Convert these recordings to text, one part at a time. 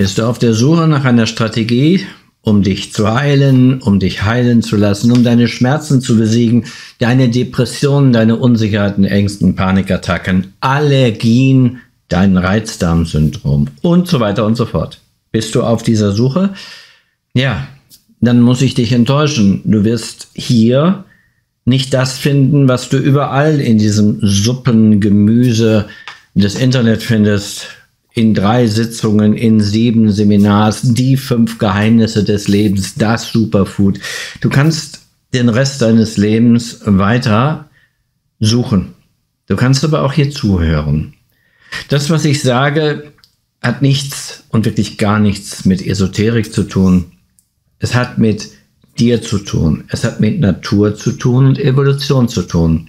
Bist du auf der Suche nach einer Strategie, um dich zu heilen, um dich heilen zu lassen, um deine Schmerzen zu besiegen, deine Depressionen, deine Unsicherheiten, Ängsten, Panikattacken, Allergien, dein Reizdarmsyndrom und so weiter und so fort. Bist du auf dieser Suche? Ja, dann muss ich dich enttäuschen. Du wirst hier nicht das finden, was du überall in diesem Suppengemüse des Internet findest, in drei Sitzungen, in sieben Seminars, die fünf Geheimnisse des Lebens, das Superfood. Du kannst den Rest deines Lebens weiter suchen. Du kannst aber auch hier zuhören. Das, was ich sage, hat nichts und wirklich gar nichts mit Esoterik zu tun. Es hat mit dir zu tun. Es hat mit Natur zu tun und Evolution zu tun.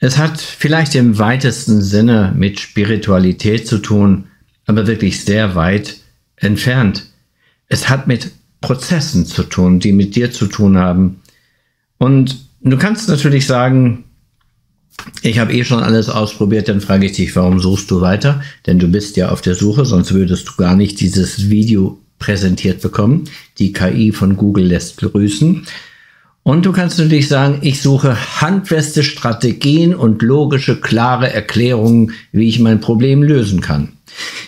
Es hat vielleicht im weitesten Sinne mit Spiritualität zu tun, aber wirklich sehr weit entfernt. Es hat mit Prozessen zu tun, die mit dir zu tun haben. Und du kannst natürlich sagen, ich habe eh schon alles ausprobiert, dann frage ich dich, warum suchst du weiter? Denn du bist ja auf der Suche, sonst würdest du gar nicht dieses Video präsentiert bekommen. Die KI von Google lässt grüßen. Und du kannst natürlich sagen, ich suche handfeste Strategien und logische, klare Erklärungen, wie ich mein Problem lösen kann.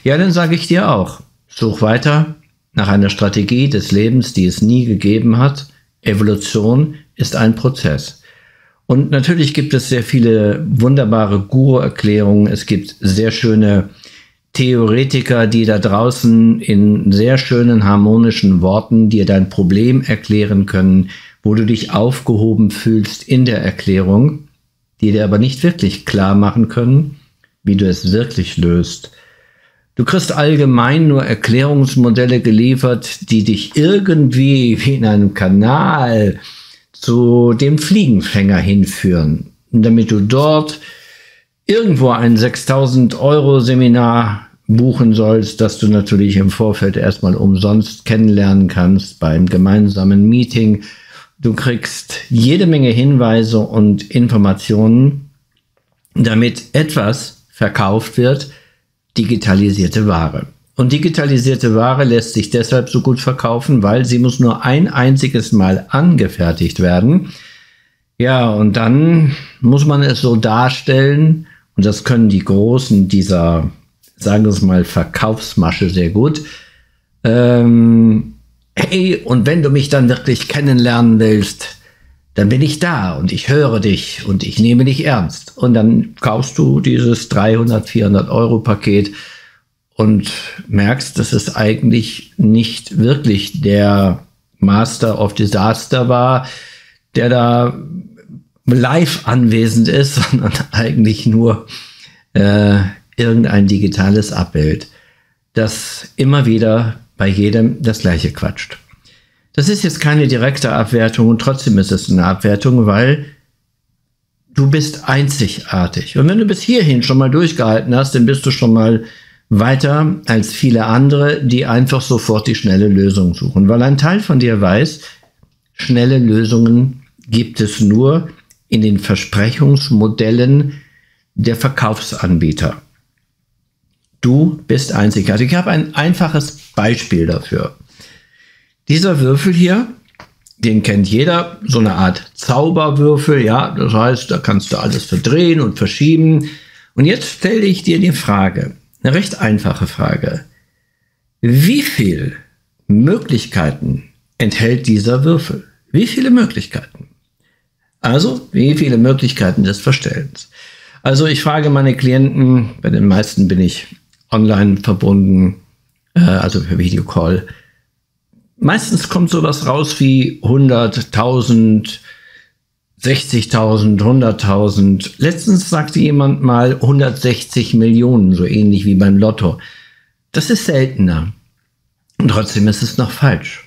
Ja, dann sage ich dir auch, such weiter nach einer Strategie des Lebens, die es nie gegeben hat. Evolution ist ein Prozess. Und natürlich gibt es sehr viele wunderbare Guru-Erklärungen. Es gibt sehr schöne Theoretiker, die da draußen in sehr schönen harmonischen Worten dir dein Problem erklären können, wo du dich aufgehoben fühlst in der Erklärung, die dir aber nicht wirklich klar machen können, wie du es wirklich löst. Du kriegst allgemein nur Erklärungsmodelle geliefert, die dich irgendwie wie in einem Kanal zu dem Fliegenfänger hinführen, damit du dort irgendwo ein 6000 Euro Seminar buchen sollst, das du natürlich im Vorfeld erstmal umsonst kennenlernen kannst beim gemeinsamen Meeting Du kriegst jede Menge Hinweise und Informationen, damit etwas verkauft wird, digitalisierte Ware. Und digitalisierte Ware lässt sich deshalb so gut verkaufen, weil sie muss nur ein einziges Mal angefertigt werden. Ja, und dann muss man es so darstellen, und das können die Großen dieser, sagen wir es mal, Verkaufsmasche sehr gut, ähm, hey, und wenn du mich dann wirklich kennenlernen willst, dann bin ich da und ich höre dich und ich nehme dich ernst. Und dann kaufst du dieses 300, 400 Euro Paket und merkst, dass es eigentlich nicht wirklich der Master of Disaster war, der da live anwesend ist, sondern eigentlich nur äh, irgendein digitales Abbild, das immer wieder bei jedem das gleiche quatscht. Das ist jetzt keine direkte Abwertung und trotzdem ist es eine Abwertung, weil du bist einzigartig. Und wenn du bis hierhin schon mal durchgehalten hast, dann bist du schon mal weiter als viele andere, die einfach sofort die schnelle Lösung suchen. Weil ein Teil von dir weiß, schnelle Lösungen gibt es nur in den Versprechungsmodellen der Verkaufsanbieter. Du bist einzigartig. Ich habe ein einfaches Beispiel dafür. Dieser Würfel hier, den kennt jeder, so eine Art Zauberwürfel, ja, das heißt, da kannst du alles verdrehen und verschieben. Und jetzt stelle ich dir die Frage, eine recht einfache Frage. Wie viele Möglichkeiten enthält dieser Würfel? Wie viele Möglichkeiten? Also, wie viele Möglichkeiten des Verstellens? Also, ich frage meine Klienten, bei den meisten bin ich online verbunden, äh, also per Videocall. Meistens kommt sowas raus wie 100.000, 60.000, 100.000. Letztens sagte jemand mal 160 Millionen, so ähnlich wie beim Lotto. Das ist seltener. Und trotzdem ist es noch falsch.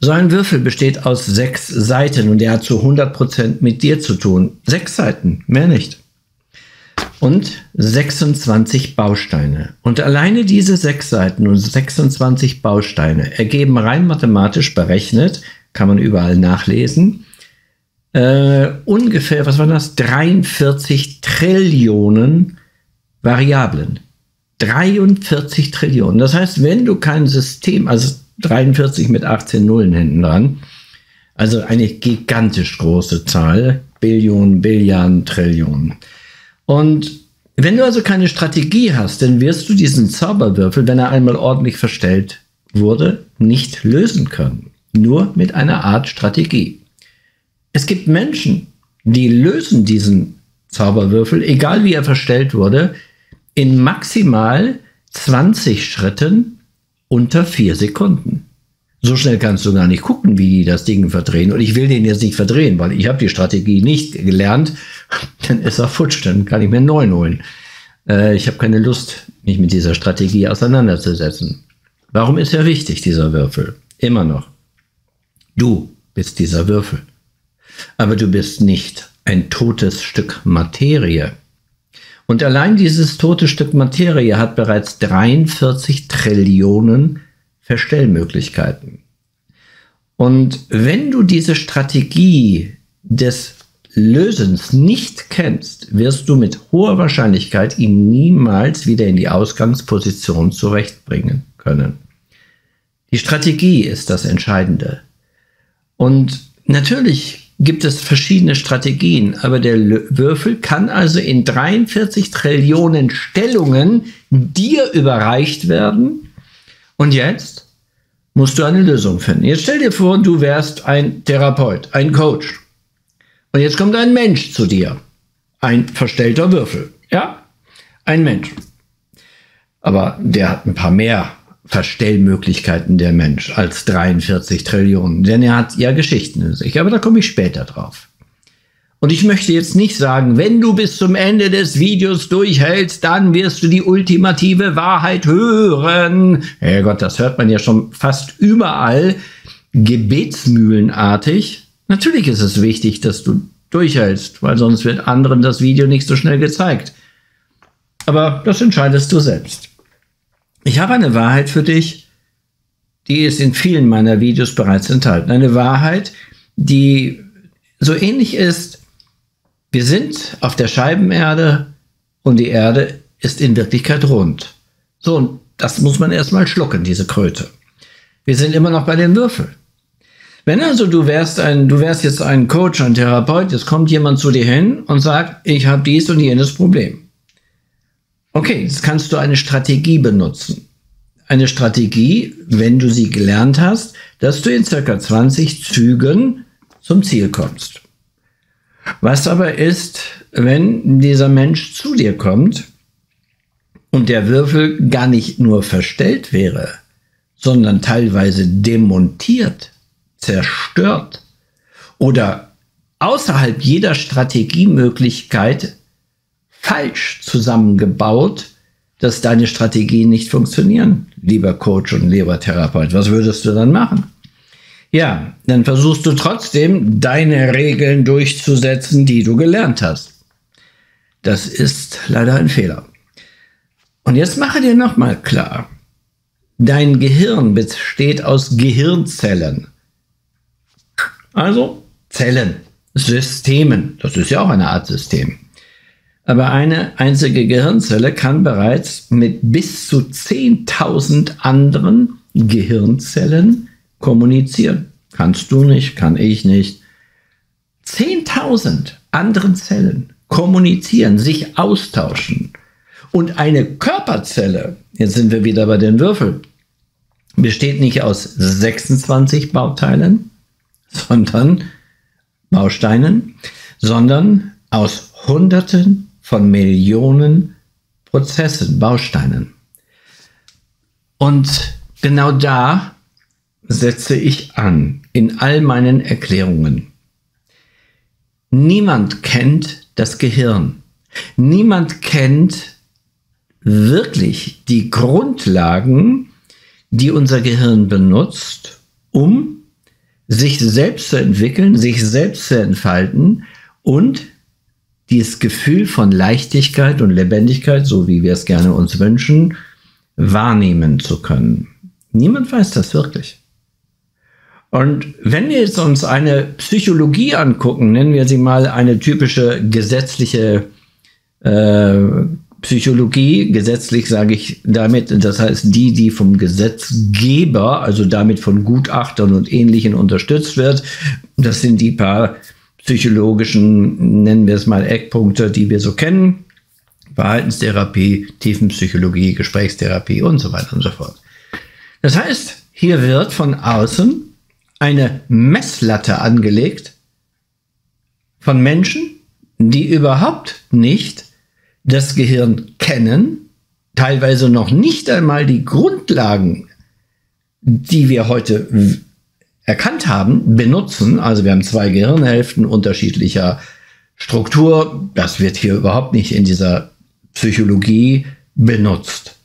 So ein Würfel besteht aus sechs Seiten und der hat zu 100% mit dir zu tun. Sechs Seiten, mehr nicht und 26 Bausteine. Und alleine diese sechs Seiten und 26 Bausteine ergeben rein mathematisch berechnet, kann man überall nachlesen, äh, ungefähr, was waren das, 43 Trillionen Variablen. 43 Trillionen. Das heißt, wenn du kein System, also 43 mit 18 Nullen hinten dran, also eine gigantisch große Zahl, Billionen, Billiarden, Trillionen. Und wenn du also keine Strategie hast, dann wirst du diesen Zauberwürfel, wenn er einmal ordentlich verstellt wurde, nicht lösen können. Nur mit einer Art Strategie. Es gibt Menschen, die lösen diesen Zauberwürfel, egal wie er verstellt wurde, in maximal 20 Schritten unter vier Sekunden. So schnell kannst du gar nicht gucken, wie die das Ding verdrehen. Und ich will den jetzt nicht verdrehen, weil ich habe die Strategie nicht gelernt. Dann ist er futsch, dann kann ich mir einen neuen holen. Äh, ich habe keine Lust, mich mit dieser Strategie auseinanderzusetzen. Warum ist er wichtig, dieser Würfel? Immer noch. Du bist dieser Würfel. Aber du bist nicht ein totes Stück Materie. Und allein dieses tote Stück Materie hat bereits 43 Trillionen Verstellmöglichkeiten. Und wenn du diese Strategie des Lösens nicht kennst, wirst du mit hoher Wahrscheinlichkeit ihn niemals wieder in die Ausgangsposition zurechtbringen können. Die Strategie ist das Entscheidende. Und natürlich gibt es verschiedene Strategien, aber der Würfel kann also in 43 Trillionen Stellungen dir überreicht werden und jetzt musst du eine Lösung finden. Jetzt stell dir vor, du wärst ein Therapeut, ein Coach. Und jetzt kommt ein Mensch zu dir. Ein verstellter Würfel. Ja? Ein Mensch. Aber der hat ein paar mehr Verstellmöglichkeiten, der Mensch, als 43 Trillionen. Denn er hat ja Geschichten in sich. Aber da komme ich später drauf. Und ich möchte jetzt nicht sagen, wenn du bis zum Ende des Videos durchhältst, dann wirst du die ultimative Wahrheit hören. Herrgott, das hört man ja schon fast überall, gebetsmühlenartig. Natürlich ist es wichtig, dass du durchhältst, weil sonst wird anderen das Video nicht so schnell gezeigt. Aber das entscheidest du selbst. Ich habe eine Wahrheit für dich, die ist in vielen meiner Videos bereits enthalten. Eine Wahrheit, die so ähnlich ist wir sind auf der Scheibenerde und die Erde ist in Wirklichkeit rund. So, und das muss man erstmal schlucken, diese Kröte. Wir sind immer noch bei den Würfeln. Wenn also du wärst ein, du wärst jetzt ein Coach, ein Therapeut, jetzt kommt jemand zu dir hin und sagt, ich habe dies und jenes Problem. Okay, jetzt kannst du eine Strategie benutzen. Eine Strategie, wenn du sie gelernt hast, dass du in circa 20 Zügen zum Ziel kommst. Was aber ist, wenn dieser Mensch zu dir kommt und der Würfel gar nicht nur verstellt wäre, sondern teilweise demontiert, zerstört oder außerhalb jeder Strategiemöglichkeit falsch zusammengebaut, dass deine Strategien nicht funktionieren, lieber Coach und lieber Therapeut. Was würdest du dann machen? Ja, dann versuchst du trotzdem, deine Regeln durchzusetzen, die du gelernt hast. Das ist leider ein Fehler. Und jetzt mache dir nochmal klar, dein Gehirn besteht aus Gehirnzellen. Also Zellen, Systemen, das ist ja auch eine Art System. Aber eine einzige Gehirnzelle kann bereits mit bis zu 10.000 anderen Gehirnzellen kommunizieren. Kannst du nicht, kann ich nicht. 10.000 anderen Zellen kommunizieren, sich austauschen. Und eine Körperzelle, jetzt sind wir wieder bei den Würfeln, besteht nicht aus 26 Bauteilen, sondern Bausteinen, sondern aus Hunderten von Millionen Prozessen, Bausteinen. Und genau da setze ich an in all meinen Erklärungen. Niemand kennt das Gehirn. Niemand kennt wirklich die Grundlagen, die unser Gehirn benutzt, um sich selbst zu entwickeln, sich selbst zu entfalten und dieses Gefühl von Leichtigkeit und Lebendigkeit, so wie wir es gerne uns wünschen, wahrnehmen zu können. Niemand weiß das wirklich. Und wenn wir jetzt uns eine Psychologie angucken, nennen wir sie mal eine typische gesetzliche äh, Psychologie, gesetzlich sage ich damit, das heißt die, die vom Gesetzgeber, also damit von Gutachtern und Ähnlichen unterstützt wird. Das sind die paar psychologischen, nennen wir es mal, Eckpunkte, die wir so kennen. Verhaltenstherapie, Tiefenpsychologie, Gesprächstherapie und so weiter und so fort. Das heißt, hier wird von außen eine Messlatte angelegt von Menschen, die überhaupt nicht das Gehirn kennen, teilweise noch nicht einmal die Grundlagen, die wir heute erkannt haben, benutzen. Also wir haben zwei Gehirnhälften unterschiedlicher Struktur. Das wird hier überhaupt nicht in dieser Psychologie benutzt.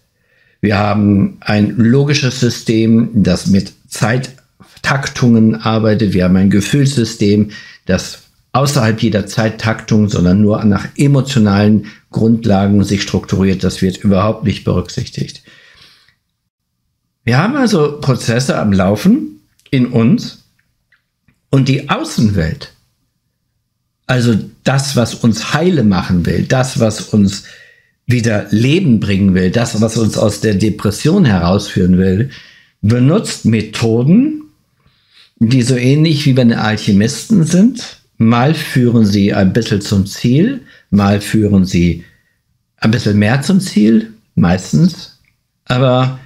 Wir haben ein logisches System, das mit Zeittaktungen arbeitet. Wir haben ein Gefühlssystem, das außerhalb jeder Zeittaktung, sondern nur nach emotionalen Grundlagen sich strukturiert. Das wird überhaupt nicht berücksichtigt. Wir haben also Prozesse am Laufen in uns und die Außenwelt, also das, was uns heile machen will, das, was uns wieder Leben bringen will, das, was uns aus der Depression herausführen will, benutzt Methoden, die so ähnlich wie bei den Alchemisten sind. Mal führen sie ein bisschen zum Ziel, mal führen sie ein bisschen mehr zum Ziel, meistens, aber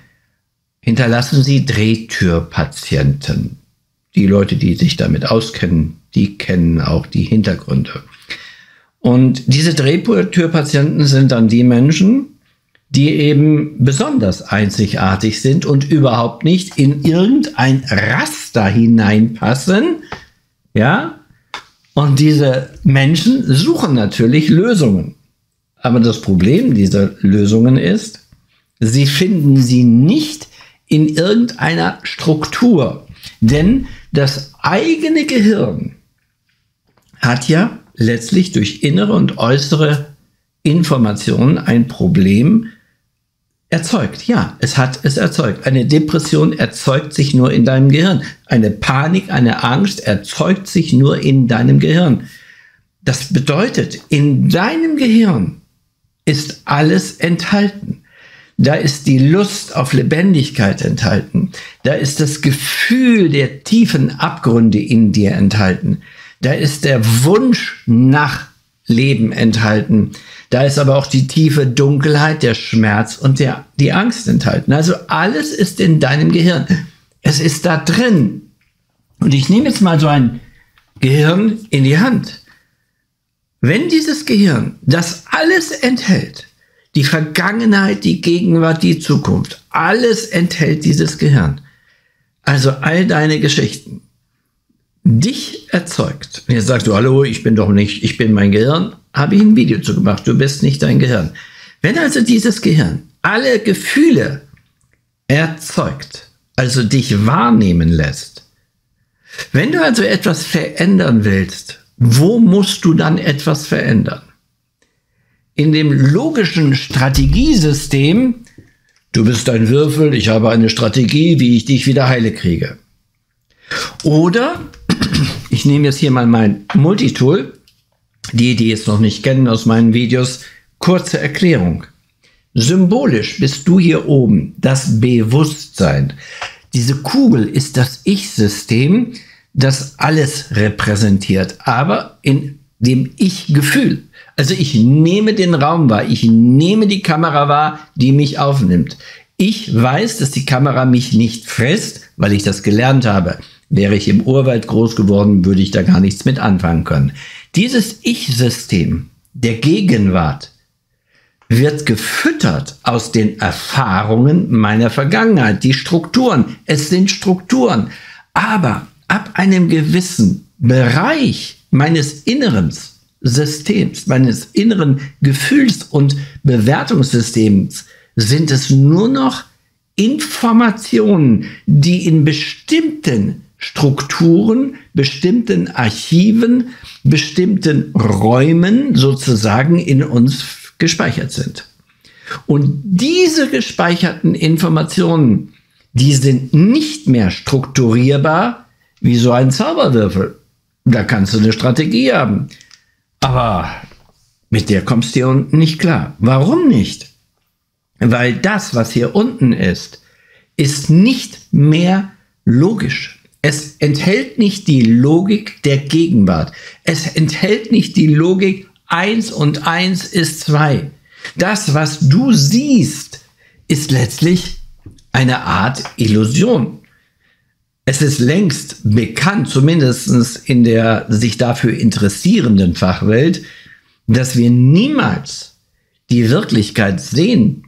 hinterlassen sie Drehtürpatienten. Die Leute, die sich damit auskennen, die kennen auch die Hintergründe. Und diese Drehtürpatienten sind dann die Menschen, die eben besonders einzigartig sind und überhaupt nicht in irgendein Raster hineinpassen. Ja? Und diese Menschen suchen natürlich Lösungen. Aber das Problem dieser Lösungen ist, sie finden sie nicht in irgendeiner Struktur. Denn das eigene Gehirn hat ja letztlich durch innere und äußere Informationen ein Problem erzeugt. Ja, es hat es erzeugt. Eine Depression erzeugt sich nur in deinem Gehirn. Eine Panik, eine Angst erzeugt sich nur in deinem Gehirn. Das bedeutet, in deinem Gehirn ist alles enthalten. Da ist die Lust auf Lebendigkeit enthalten. Da ist das Gefühl der tiefen Abgründe in dir enthalten. Da ist der Wunsch nach Leben enthalten. Da ist aber auch die tiefe Dunkelheit, der Schmerz und der, die Angst enthalten. Also alles ist in deinem Gehirn. Es ist da drin. Und ich nehme jetzt mal so ein Gehirn in die Hand. Wenn dieses Gehirn das alles enthält, die Vergangenheit, die Gegenwart, die Zukunft, alles enthält dieses Gehirn, also all deine Geschichten, dich erzeugt. Jetzt sagst du, hallo, ich bin doch nicht, ich bin mein Gehirn, habe ich ein Video zu gemacht, du bist nicht dein Gehirn. Wenn also dieses Gehirn alle Gefühle erzeugt, also dich wahrnehmen lässt, wenn du also etwas verändern willst, wo musst du dann etwas verändern? In dem logischen Strategiesystem, du bist ein Würfel, ich habe eine Strategie, wie ich dich wieder heile kriege. Oder ich nehme jetzt hier mal mein Multitool. Die, die es noch nicht kennen aus meinen Videos, kurze Erklärung. Symbolisch bist du hier oben, das Bewusstsein. Diese Kugel ist das Ich-System, das alles repräsentiert, aber in dem Ich-Gefühl. Also ich nehme den Raum wahr, ich nehme die Kamera wahr, die mich aufnimmt. Ich weiß, dass die Kamera mich nicht frisst, weil ich das gelernt habe. Wäre ich im Urwald groß geworden, würde ich da gar nichts mit anfangen können. Dieses Ich-System der Gegenwart wird gefüttert aus den Erfahrungen meiner Vergangenheit, die Strukturen. Es sind Strukturen. Aber ab einem gewissen Bereich meines inneren Systems, meines inneren Gefühls- und Bewertungssystems sind es nur noch Informationen, die in bestimmten Strukturen, bestimmten Archiven, bestimmten Räumen sozusagen in uns gespeichert sind. Und diese gespeicherten Informationen, die sind nicht mehr strukturierbar wie so ein Zauberwürfel. Da kannst du eine Strategie haben. Aber mit der kommst du hier unten nicht klar. Warum nicht? Weil das, was hier unten ist, ist nicht mehr logisch. Es enthält nicht die Logik der Gegenwart. Es enthält nicht die Logik eins und eins ist zwei. Das, was du siehst, ist letztlich eine Art Illusion. Es ist längst bekannt, zumindest in der sich dafür interessierenden Fachwelt, dass wir niemals die Wirklichkeit sehen.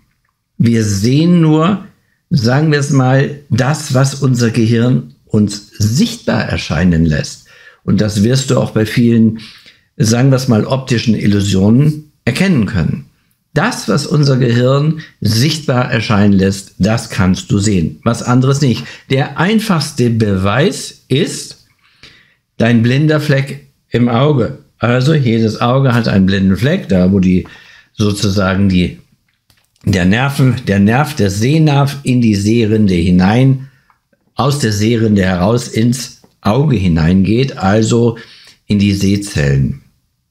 Wir sehen nur, sagen wir es mal, das, was unser Gehirn uns sichtbar erscheinen lässt. Und das wirst du auch bei vielen, sagen wir es mal, optischen Illusionen erkennen können. Das, was unser Gehirn sichtbar erscheinen lässt, das kannst du sehen. Was anderes nicht. Der einfachste Beweis ist dein blinder Fleck im Auge. Also jedes Auge hat einen blinden Fleck, da wo die sozusagen die, der Nerven, der Nerv, der Sehnerv in die Sehrinde hinein, aus der Sehrinde heraus ins Auge hineingeht, also in die Sehzellen.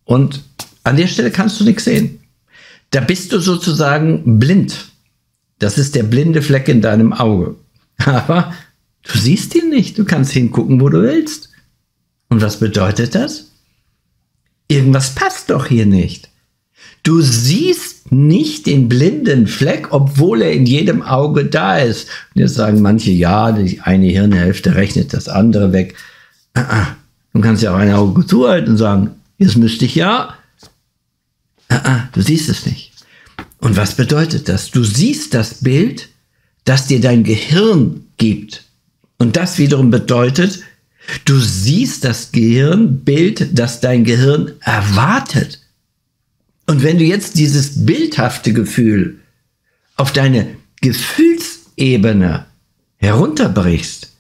Und an der Stelle kannst du nichts sehen. Da bist du sozusagen blind. Das ist der blinde Fleck in deinem Auge. Aber du siehst ihn nicht. Du kannst hingucken, wo du willst. Und was bedeutet das? Irgendwas passt doch hier nicht. Du siehst nicht den blinden Fleck, obwohl er in jedem Auge da ist. Und jetzt sagen manche, ja, die eine Hirnhälfte rechnet das andere weg. Du kannst ja auch ein Auge zuhalten und sagen, jetzt müsste ich ja Ah, ah, du siehst es nicht. Und was bedeutet das? Du siehst das Bild, das dir dein Gehirn gibt. Und das wiederum bedeutet, du siehst das Gehirnbild, das dein Gehirn erwartet. Und wenn du jetzt dieses bildhafte Gefühl auf deine Gefühlsebene herunterbrichst,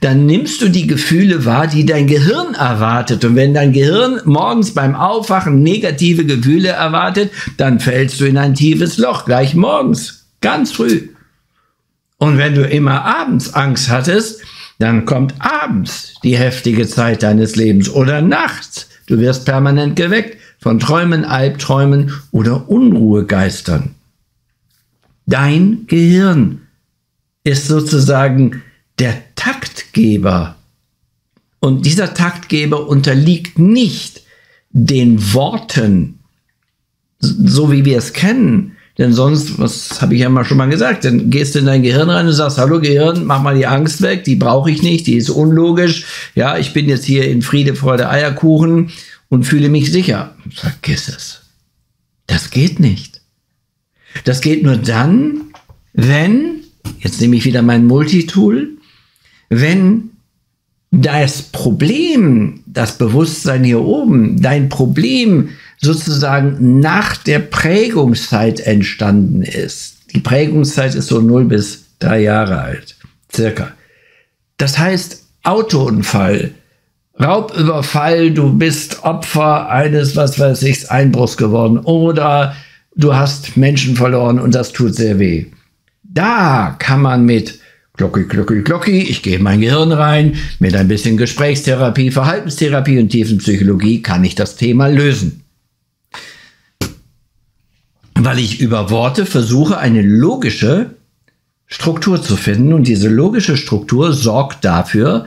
dann nimmst du die Gefühle wahr, die dein Gehirn erwartet. Und wenn dein Gehirn morgens beim Aufwachen negative Gefühle erwartet, dann fällst du in ein tiefes Loch, gleich morgens, ganz früh. Und wenn du immer abends Angst hattest, dann kommt abends die heftige Zeit deines Lebens oder nachts. Du wirst permanent geweckt von Träumen, Albträumen oder Unruhegeistern. Dein Gehirn ist sozusagen der Taktgeber. Und dieser Taktgeber unterliegt nicht den Worten, so wie wir es kennen. Denn sonst, was habe ich ja mal schon mal gesagt, dann gehst du in dein Gehirn rein und sagst, hallo Gehirn, mach mal die Angst weg, die brauche ich nicht, die ist unlogisch. Ja, ich bin jetzt hier in Friede, Freude, Eierkuchen und fühle mich sicher. Vergiss es. Das geht nicht. Das geht nur dann, wenn, jetzt nehme ich wieder mein Multitool, wenn das Problem, das Bewusstsein hier oben, dein Problem sozusagen nach der Prägungszeit entstanden ist. Die Prägungszeit ist so 0 bis 3 Jahre alt, circa. Das heißt, Autounfall, Raubüberfall, du bist Opfer eines, was weiß ich, Einbruchs geworden oder du hast Menschen verloren und das tut sehr weh. Da kann man mit Glocki, glocki, glocki, ich gehe in mein Gehirn rein, mit ein bisschen Gesprächstherapie, Verhaltenstherapie und Tiefenpsychologie kann ich das Thema lösen. Weil ich über Worte versuche, eine logische Struktur zu finden und diese logische Struktur sorgt dafür,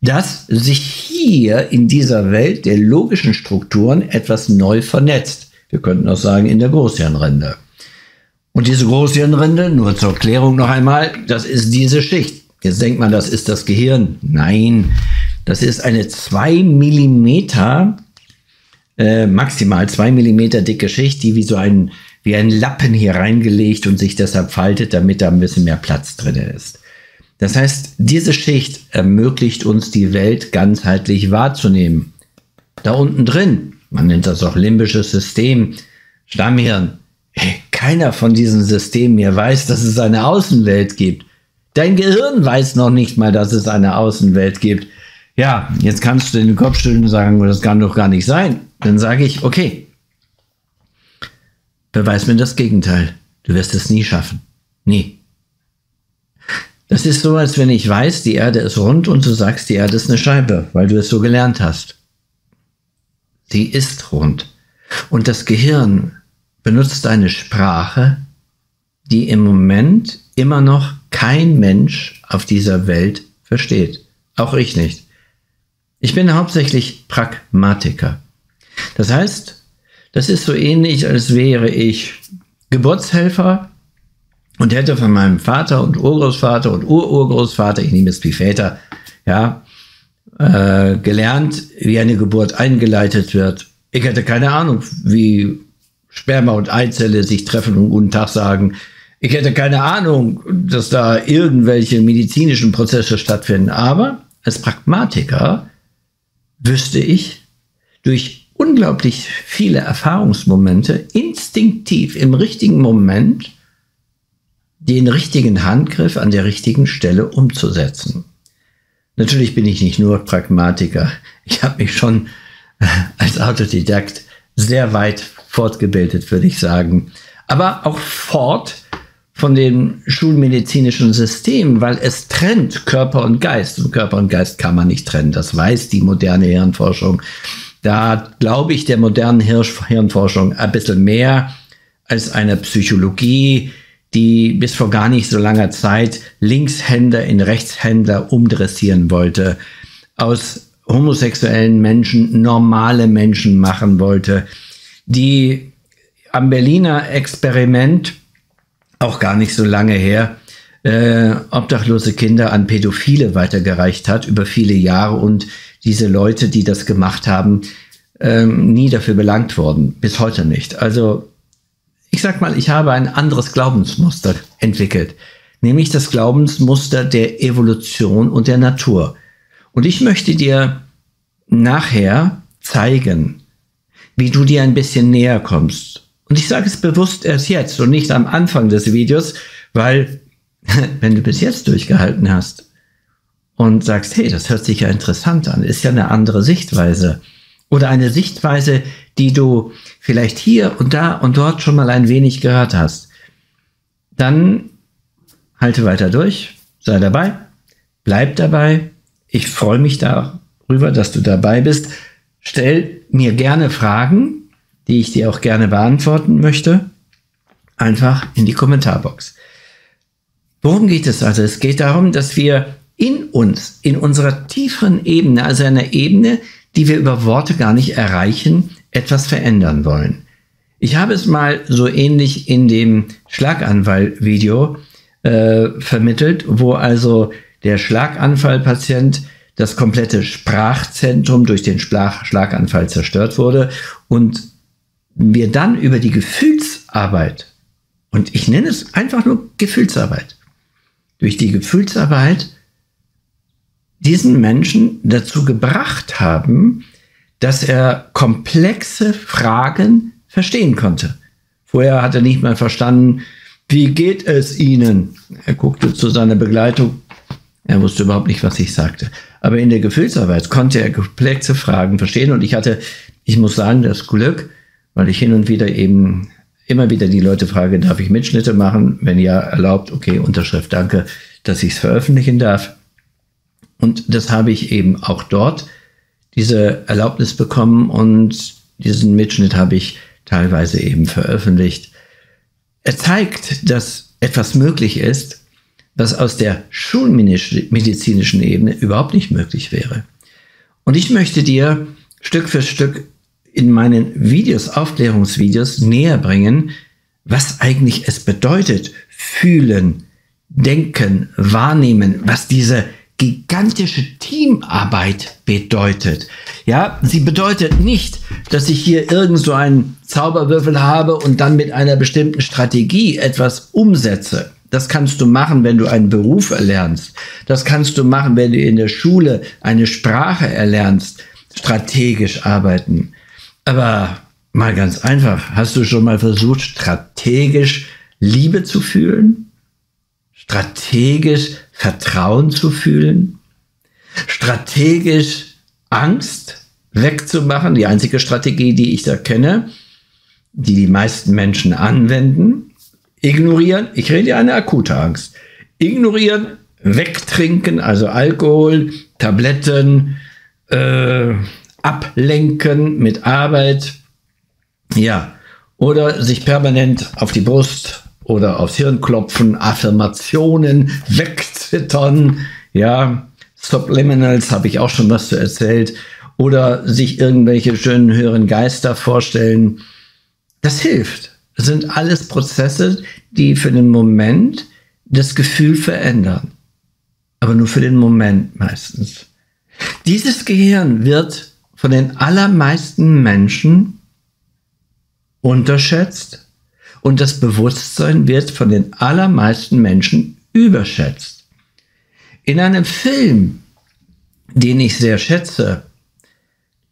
dass sich hier in dieser Welt der logischen Strukturen etwas neu vernetzt. Wir könnten auch sagen in der Großhirnrinde. Und diese Großhirnrinde, nur zur Klärung noch einmal, das ist diese Schicht. Jetzt denkt man, das ist das Gehirn. Nein, das ist eine 2 Millimeter, äh, maximal 2 Millimeter dicke Schicht, die wie so ein, wie ein Lappen hier reingelegt und sich deshalb faltet, damit da ein bisschen mehr Platz drin ist. Das heißt, diese Schicht ermöglicht uns, die Welt ganzheitlich wahrzunehmen. Da unten drin, man nennt das auch limbisches System, Stammhirn, keiner von diesen Systemen hier weiß, dass es eine Außenwelt gibt. Dein Gehirn weiß noch nicht mal, dass es eine Außenwelt gibt. Ja, jetzt kannst du den Kopf stellen und sagen, das kann doch gar nicht sein. Dann sage ich, okay, beweis mir das Gegenteil. Du wirst es nie schaffen. Nie. Das ist so, als wenn ich weiß, die Erde ist rund und du sagst, die Erde ist eine Scheibe, weil du es so gelernt hast. Sie ist rund. Und das Gehirn benutzt eine Sprache, die im Moment immer noch kein Mensch auf dieser Welt versteht. Auch ich nicht. Ich bin hauptsächlich Pragmatiker. Das heißt, das ist so ähnlich, als wäre ich Geburtshelfer und hätte von meinem Vater und Urgroßvater und Ururgroßvater, ich nehme es wie Väter, ja, äh, gelernt, wie eine Geburt eingeleitet wird. Ich hätte keine Ahnung, wie Sperma und Eizelle sich treffen und guten Tag sagen. Ich hätte keine Ahnung, dass da irgendwelche medizinischen Prozesse stattfinden. Aber als Pragmatiker wüsste ich durch unglaublich viele Erfahrungsmomente instinktiv im richtigen Moment den richtigen Handgriff an der richtigen Stelle umzusetzen. Natürlich bin ich nicht nur Pragmatiker. Ich habe mich schon äh, als Autodidakt sehr weit fortgebildet, würde ich sagen. Aber auch fort von dem schulmedizinischen System, weil es trennt Körper und Geist. Und Körper und Geist kann man nicht trennen. Das weiß die moderne Hirnforschung. Da glaube ich der modernen Hirnforschung ein bisschen mehr als eine Psychologie, die bis vor gar nicht so langer Zeit Linkshänder in Rechtshänder umdressieren wollte, aus homosexuellen Menschen normale Menschen machen wollte, die am Berliner Experiment, auch gar nicht so lange her, äh, obdachlose Kinder an Pädophile weitergereicht hat über viele Jahre und diese Leute, die das gemacht haben, ähm, nie dafür belangt worden, bis heute nicht. Also ich sag mal, ich habe ein anderes Glaubensmuster entwickelt, nämlich das Glaubensmuster der Evolution und der Natur. Und ich möchte dir nachher zeigen, wie du dir ein bisschen näher kommst. Und ich sage es bewusst erst jetzt und nicht am Anfang des Videos, weil wenn du bis jetzt durchgehalten hast und sagst, hey, das hört sich ja interessant an, ist ja eine andere Sichtweise, oder eine Sichtweise, die du vielleicht hier und da und dort schon mal ein wenig gehört hast, dann halte weiter durch, sei dabei, bleib dabei. Ich freue mich darüber, dass du dabei bist. Stell mir gerne Fragen, die ich dir auch gerne beantworten möchte, einfach in die Kommentarbox. Worum geht es also? Es geht darum, dass wir in uns, in unserer tieferen Ebene, also einer Ebene, die wir über Worte gar nicht erreichen, etwas verändern wollen. Ich habe es mal so ähnlich in dem Schlaganfall-Video äh, vermittelt, wo also der Schlaganfallpatient das komplette Sprachzentrum durch den Schlag Schlaganfall zerstört wurde und wir dann über die Gefühlsarbeit, und ich nenne es einfach nur Gefühlsarbeit, durch die Gefühlsarbeit diesen Menschen dazu gebracht haben, dass er komplexe Fragen verstehen konnte. Vorher hat er nicht mal verstanden, wie geht es Ihnen? Er guckte zu seiner Begleitung. Er wusste überhaupt nicht, was ich sagte. Aber in der Gefühlsarbeit konnte er komplexe Fragen verstehen. Und ich hatte, ich muss sagen, das Glück, weil ich hin und wieder eben immer wieder die Leute frage, darf ich Mitschnitte machen? Wenn ja, erlaubt, okay, Unterschrift, danke, dass ich es veröffentlichen darf. Und das habe ich eben auch dort, diese Erlaubnis bekommen und diesen Mitschnitt habe ich teilweise eben veröffentlicht. Er zeigt, dass etwas möglich ist, was aus der schulmedizinischen Ebene überhaupt nicht möglich wäre. Und ich möchte dir Stück für Stück in meinen Videos, Aufklärungsvideos näher bringen, was eigentlich es bedeutet, fühlen, denken, wahrnehmen, was diese gigantische Teamarbeit bedeutet. Ja, sie bedeutet nicht, dass ich hier irgend so einen Zauberwürfel habe und dann mit einer bestimmten Strategie etwas umsetze. Das kannst du machen, wenn du einen Beruf erlernst. Das kannst du machen, wenn du in der Schule eine Sprache erlernst. Strategisch arbeiten. Aber mal ganz einfach, hast du schon mal versucht, strategisch Liebe zu fühlen? strategisch Vertrauen zu fühlen, strategisch Angst wegzumachen, die einzige Strategie, die ich da kenne, die die meisten Menschen anwenden, ignorieren, ich rede ja eine akute Angst, ignorieren, wegtrinken, also Alkohol, Tabletten, äh, ablenken mit Arbeit, Ja, oder sich permanent auf die Brust oder aufs Hirn klopfen, Affirmationen wegzittern, ja, Subliminals habe ich auch schon was zu erzählt, oder sich irgendwelche schönen höheren Geister vorstellen. Das hilft. Das sind alles Prozesse, die für den Moment das Gefühl verändern. Aber nur für den Moment meistens. Dieses Gehirn wird von den allermeisten Menschen unterschätzt und das Bewusstsein wird von den allermeisten Menschen überschätzt. In einem Film, den ich sehr schätze,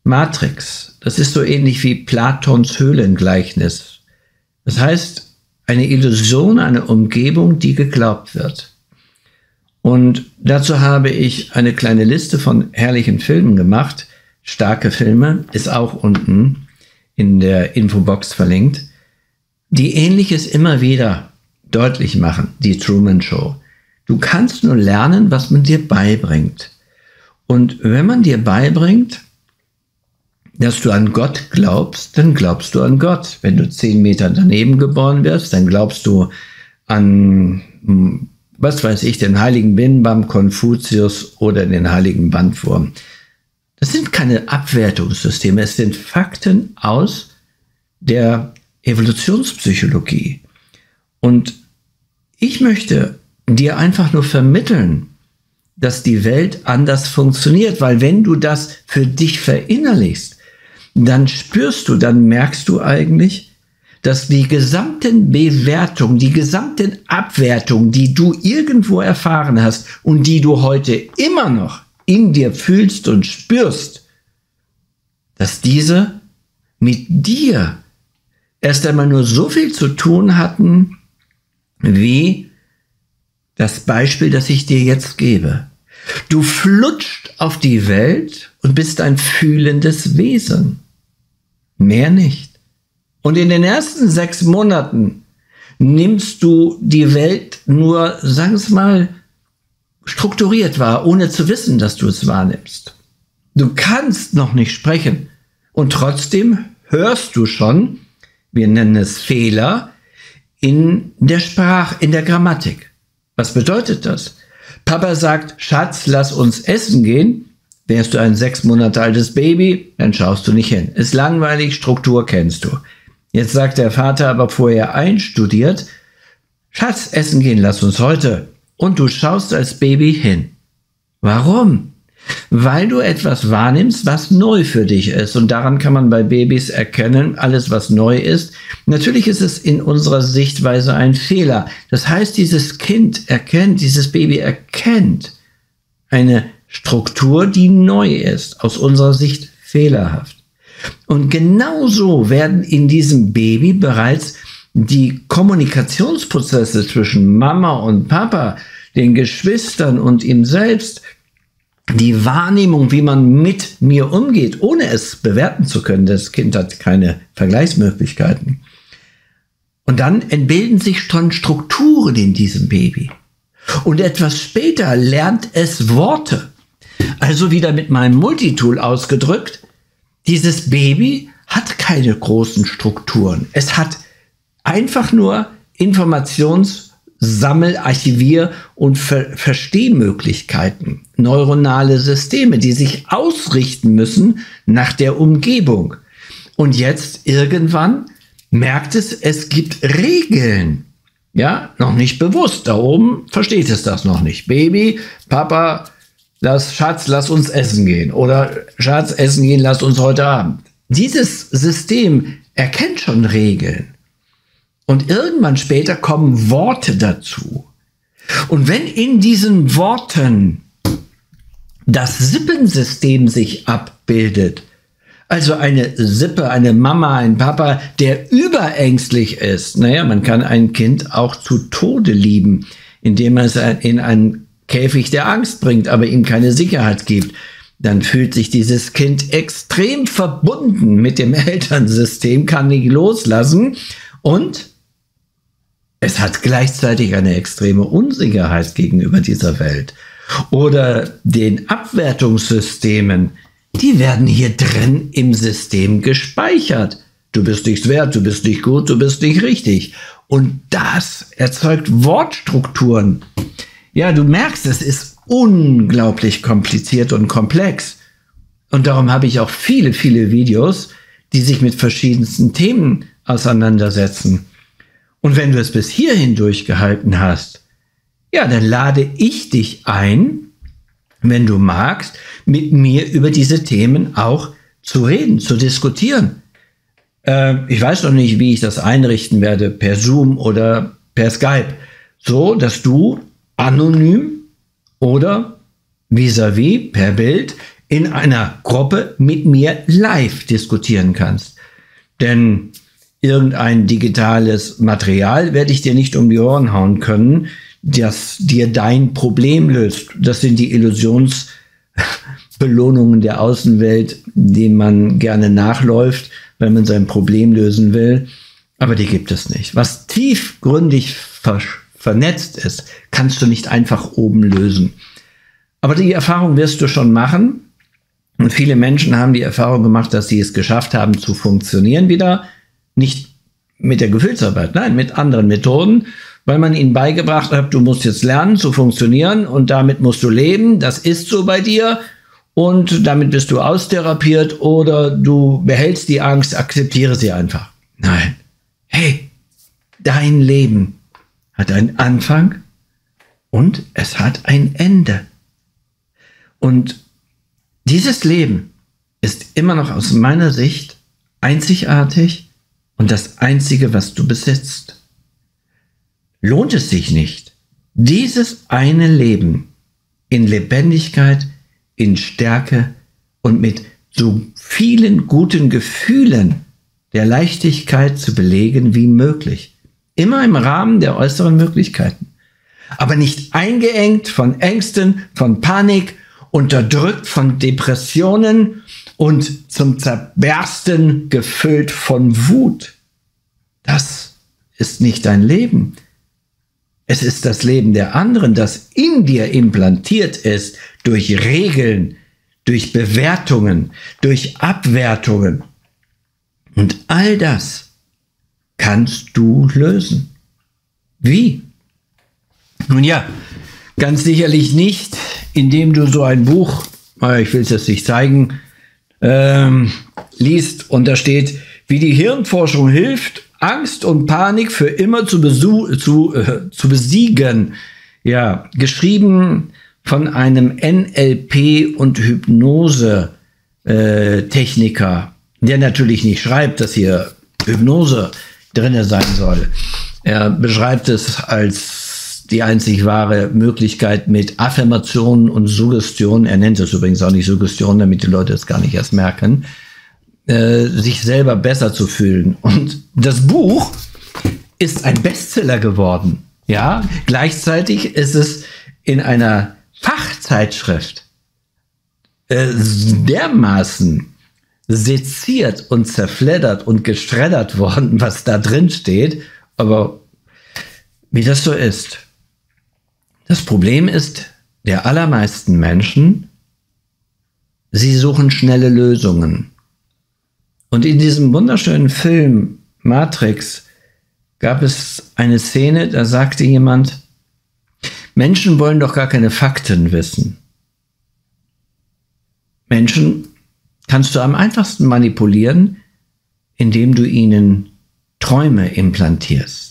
Matrix, das ist so ähnlich wie Platons Höhlengleichnis. Das heißt, eine Illusion, eine Umgebung, die geglaubt wird. Und dazu habe ich eine kleine Liste von herrlichen Filmen gemacht. Starke Filme ist auch unten in der Infobox verlinkt die ähnliches immer wieder deutlich machen, die Truman Show. Du kannst nur lernen, was man dir beibringt. Und wenn man dir beibringt, dass du an Gott glaubst, dann glaubst du an Gott. Wenn du zehn Meter daneben geboren wirst, dann glaubst du an, hm, was weiß ich, den heiligen Binnenbaum, Konfuzius oder den heiligen Bandwurm. Das sind keine Abwertungssysteme, es sind Fakten aus der Evolutionspsychologie. Und ich möchte dir einfach nur vermitteln, dass die Welt anders funktioniert, weil wenn du das für dich verinnerlichst, dann spürst du, dann merkst du eigentlich, dass die gesamten Bewertungen, die gesamten Abwertungen, die du irgendwo erfahren hast und die du heute immer noch in dir fühlst und spürst, dass diese mit dir erst einmal nur so viel zu tun hatten, wie das Beispiel, das ich dir jetzt gebe. Du flutscht auf die Welt und bist ein fühlendes Wesen. Mehr nicht. Und in den ersten sechs Monaten nimmst du die Welt nur, sagen wir mal, strukturiert wahr, ohne zu wissen, dass du es wahrnimmst. Du kannst noch nicht sprechen und trotzdem hörst du schon, wir nennen es Fehler in der Sprache, in der Grammatik. Was bedeutet das? Papa sagt, Schatz, lass uns essen gehen. Wärst du ein sechs Monate altes Baby, dann schaust du nicht hin. Ist langweilig, Struktur kennst du. Jetzt sagt der Vater aber vorher einstudiert, Schatz, essen gehen, lass uns heute. Und du schaust als Baby hin. Warum? Weil du etwas wahrnimmst, was neu für dich ist. Und daran kann man bei Babys erkennen, alles, was neu ist. Natürlich ist es in unserer Sichtweise ein Fehler. Das heißt, dieses Kind erkennt, dieses Baby erkennt eine Struktur, die neu ist, aus unserer Sicht fehlerhaft. Und genauso werden in diesem Baby bereits die Kommunikationsprozesse zwischen Mama und Papa, den Geschwistern und ihm selbst die Wahrnehmung, wie man mit mir umgeht, ohne es bewerten zu können. Das Kind hat keine Vergleichsmöglichkeiten. Und dann entbilden sich schon Strukturen in diesem Baby. Und etwas später lernt es Worte. Also wieder mit meinem Multitool ausgedrückt, dieses Baby hat keine großen Strukturen. Es hat einfach nur Informations- Sammel-, Archivier- und Ver Verstehmöglichkeiten, neuronale Systeme, die sich ausrichten müssen nach der Umgebung. Und jetzt irgendwann merkt es, es gibt Regeln. Ja, noch nicht bewusst. Da oben versteht es das noch nicht. Baby, Papa, lass, Schatz, lass uns essen gehen. Oder Schatz, essen gehen, lass uns heute Abend. Dieses System erkennt schon Regeln. Und irgendwann später kommen Worte dazu. Und wenn in diesen Worten das Sippensystem sich abbildet, also eine Sippe, eine Mama, ein Papa, der überängstlich ist, naja, man kann ein Kind auch zu Tode lieben, indem man es in einen Käfig der Angst bringt, aber ihm keine Sicherheit gibt, dann fühlt sich dieses Kind extrem verbunden mit dem Elternsystem, kann nicht loslassen und es hat gleichzeitig eine extreme Unsicherheit gegenüber dieser Welt. Oder den Abwertungssystemen, die werden hier drin im System gespeichert. Du bist nichts wert, du bist nicht gut, du bist nicht richtig. Und das erzeugt Wortstrukturen. Ja, du merkst, es ist unglaublich kompliziert und komplex. Und darum habe ich auch viele, viele Videos, die sich mit verschiedensten Themen auseinandersetzen. Und wenn du es bis hierhin durchgehalten hast, ja, dann lade ich dich ein, wenn du magst, mit mir über diese Themen auch zu reden, zu diskutieren. Äh, ich weiß noch nicht, wie ich das einrichten werde, per Zoom oder per Skype, so dass du anonym oder vis-à-vis -vis, per Bild in einer Gruppe mit mir live diskutieren kannst. Denn irgendein digitales Material werde ich dir nicht um die Ohren hauen können, das dir dein Problem löst. Das sind die Illusionsbelohnungen der Außenwelt, denen man gerne nachläuft, wenn man sein Problem lösen will. Aber die gibt es nicht. Was tiefgründig ver vernetzt ist, kannst du nicht einfach oben lösen. Aber die Erfahrung wirst du schon machen. Und viele Menschen haben die Erfahrung gemacht, dass sie es geschafft haben zu funktionieren wieder. Nicht mit der Gefühlsarbeit, nein, mit anderen Methoden weil man ihnen beigebracht hat, du musst jetzt lernen zu funktionieren und damit musst du leben, das ist so bei dir und damit bist du austherapiert oder du behältst die Angst, akzeptiere sie einfach. Nein. Hey, dein Leben hat einen Anfang und es hat ein Ende. Und dieses Leben ist immer noch aus meiner Sicht einzigartig und das Einzige, was du besitzt lohnt es sich nicht, dieses eine Leben in Lebendigkeit, in Stärke und mit so vielen guten Gefühlen der Leichtigkeit zu belegen wie möglich. Immer im Rahmen der äußeren Möglichkeiten. Aber nicht eingeengt von Ängsten, von Panik, unterdrückt von Depressionen und zum Zerbersten gefüllt von Wut. Das ist nicht dein Leben. Es ist das Leben der anderen, das in dir implantiert ist durch Regeln, durch Bewertungen, durch Abwertungen. Und all das kannst du lösen. Wie? Nun ja, ganz sicherlich nicht, indem du so ein Buch, ich will es jetzt nicht zeigen, ähm, liest und da steht, wie die Hirnforschung hilft, Angst und Panik für immer zu, zu, äh, zu besiegen. Ja, geschrieben von einem NLP- und Hypnose-Techniker, äh, der natürlich nicht schreibt, dass hier Hypnose drinne sein soll. Er beschreibt es als die einzig wahre Möglichkeit mit Affirmationen und Suggestion. Er nennt es übrigens auch nicht Suggestion, damit die Leute es gar nicht erst merken äh, sich selber besser zu fühlen. Und das Buch ist ein Bestseller geworden. Ja, gleichzeitig ist es in einer Fachzeitschrift äh, dermaßen seziert und zerfleddert und gestreddert worden, was da drin steht. Aber wie das so ist. Das Problem ist, der allermeisten Menschen, sie suchen schnelle Lösungen. Und in diesem wunderschönen Film Matrix gab es eine Szene, da sagte jemand, Menschen wollen doch gar keine Fakten wissen. Menschen kannst du am einfachsten manipulieren, indem du ihnen Träume implantierst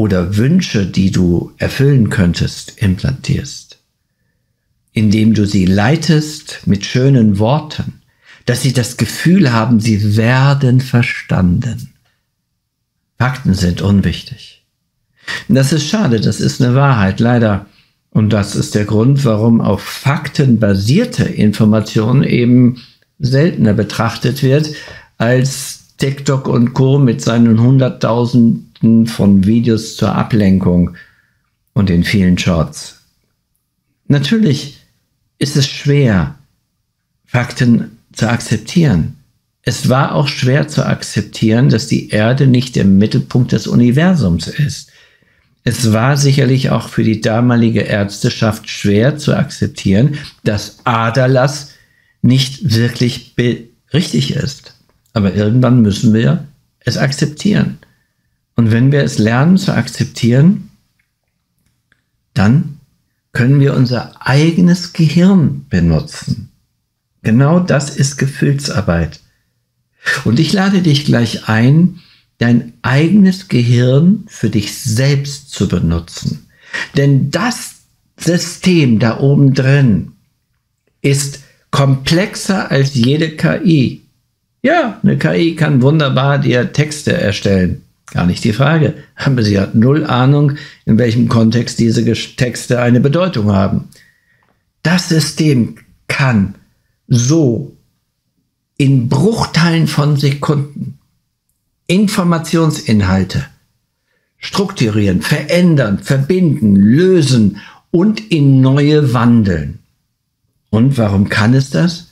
oder Wünsche, die du erfüllen könntest, implantierst, indem du sie leitest mit schönen Worten dass sie das Gefühl haben, sie werden verstanden. Fakten sind unwichtig. Das ist schade, das ist eine Wahrheit, leider. Und das ist der Grund, warum auf Fakten basierte Information eben seltener betrachtet wird als TikTok und Co. mit seinen Hunderttausenden von Videos zur Ablenkung und den vielen Shorts. Natürlich ist es schwer, Fakten zu akzeptieren. Es war auch schwer zu akzeptieren, dass die Erde nicht der Mittelpunkt des Universums ist. Es war sicherlich auch für die damalige Ärzteschaft schwer zu akzeptieren, dass Aderlass nicht wirklich richtig ist. Aber irgendwann müssen wir es akzeptieren. Und wenn wir es lernen zu akzeptieren, dann können wir unser eigenes Gehirn benutzen. Genau das ist Gefühlsarbeit. Und ich lade dich gleich ein, dein eigenes Gehirn für dich selbst zu benutzen. Denn das System da oben drin ist komplexer als jede KI. Ja, eine KI kann wunderbar dir Texte erstellen. Gar nicht die Frage. Aber sie hat null Ahnung, in welchem Kontext diese Texte eine Bedeutung haben. Das System kann so in Bruchteilen von Sekunden Informationsinhalte strukturieren, verändern, verbinden, lösen und in neue wandeln. Und warum kann es das?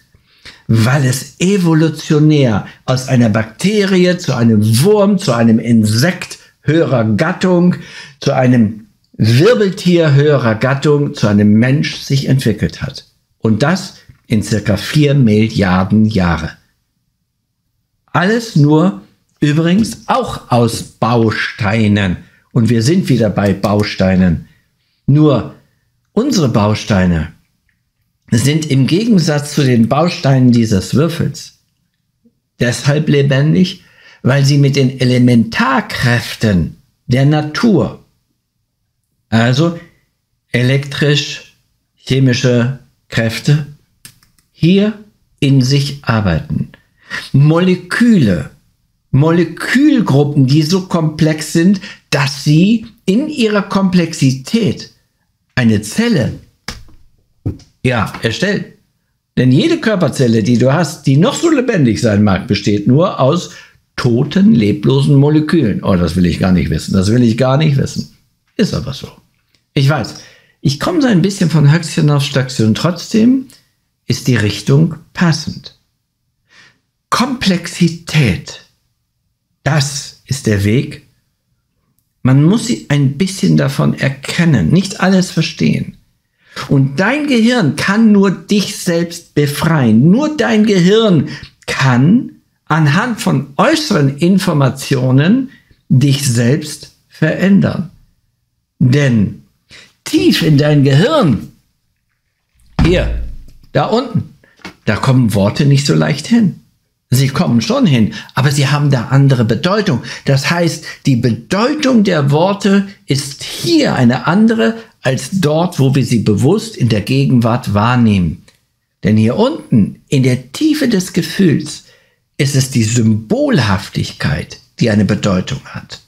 Weil es evolutionär aus einer Bakterie zu einem Wurm, zu einem Insekt höherer Gattung, zu einem Wirbeltier höherer Gattung, zu einem Mensch sich entwickelt hat. Und das in circa vier Milliarden Jahre. Alles nur übrigens auch aus Bausteinen. Und wir sind wieder bei Bausteinen. Nur unsere Bausteine sind im Gegensatz zu den Bausteinen dieses Würfels deshalb lebendig, weil sie mit den Elementarkräften der Natur, also elektrisch, chemische Kräfte, hier in sich arbeiten. Moleküle, Molekülgruppen, die so komplex sind, dass sie in ihrer Komplexität eine Zelle ja, erstellen. Denn jede Körperzelle, die du hast, die noch so lebendig sein mag, besteht nur aus toten, leblosen Molekülen. Oh, das will ich gar nicht wissen. Das will ich gar nicht wissen. Ist aber so. Ich weiß, ich komme so ein bisschen von Höchstchen auf Stöckchen. Trotzdem ist die Richtung passend. Komplexität, das ist der Weg. Man muss ein bisschen davon erkennen, nicht alles verstehen. Und dein Gehirn kann nur dich selbst befreien. Nur dein Gehirn kann anhand von äußeren Informationen dich selbst verändern. Denn tief in dein Gehirn, hier, da unten, da kommen Worte nicht so leicht hin. Sie kommen schon hin, aber sie haben da andere Bedeutung. Das heißt, die Bedeutung der Worte ist hier eine andere als dort, wo wir sie bewusst in der Gegenwart wahrnehmen. Denn hier unten, in der Tiefe des Gefühls, ist es die Symbolhaftigkeit, die eine Bedeutung hat.